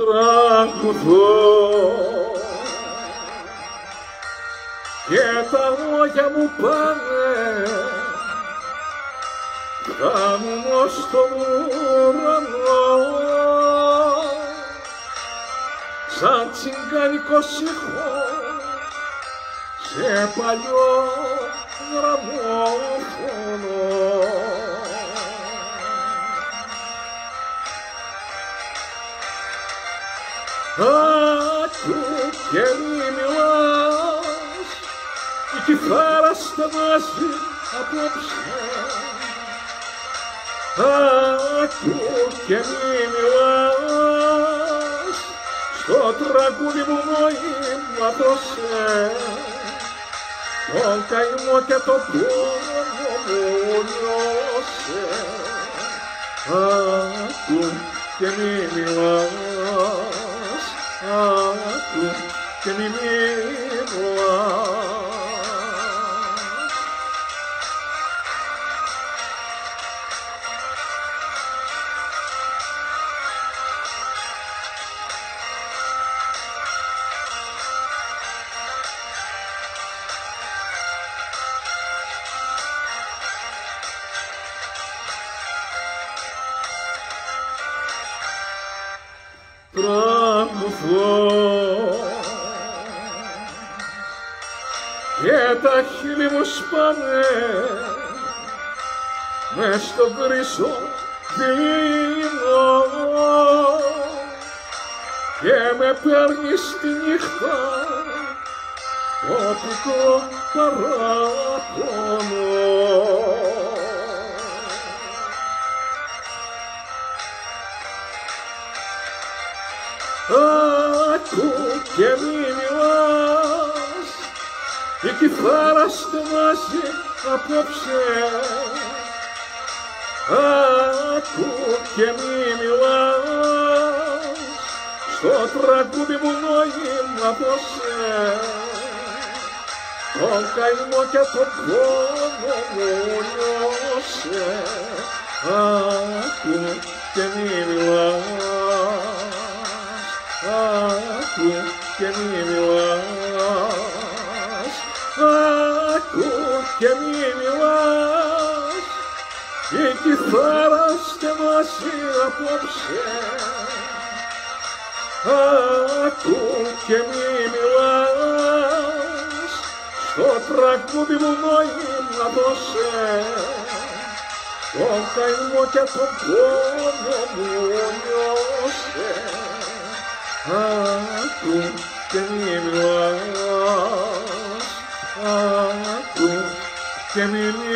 Tranco και τα λόγια μου πάνε. Φτάνουν ως τον ουρανό σαν τσιγκάνικο ήχο σε παλιό γραμμόφωνο. Άκου και μη μιλάς, η κιθάρα στενάζει απόψε. Άκου και μη μιλάς, στο τραγούδι μου νόημα δώσε, τον καημό και τον πόνο μου νιώσε. Άκου και μη μιλάς, τραγουδώ και τα χείλη μου σπάνε μες στον κρίσο δειλινό και με παίρνει στη νύχτα το πικρό παράπονο Άκου και μη μιλάς, η κιθάρα στενάζει απόψε. Άκου και μη μιλάς, στο τραγούδι μου νόημα δώσε. Τον καημό και τον πόνο μου νιώσε. Η κιθάρα στενάζει απόψε. Άκου και μη μιλάς, στο τραγούδι μου νόημα δώσε, τον καημό και τον πόνο μου νιώσε. Άκου και μη μιλάς, άκου και μη μιλάς.